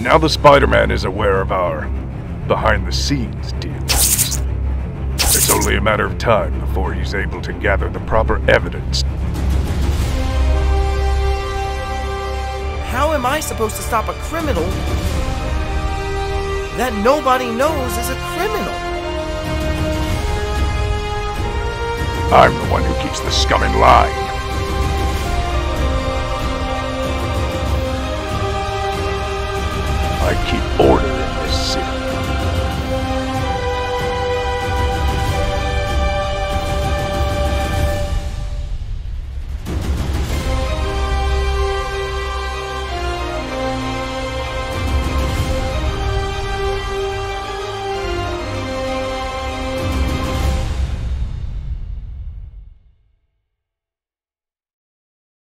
Now the Spider-Man is aware of our behind-the-scenes dealings. It's only a matter of time before he's able to gather the proper evidence. How am I supposed to stop a criminal that nobody knows is a criminal? I'm the one who keeps the scum in line. keep order in this city.